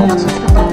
普通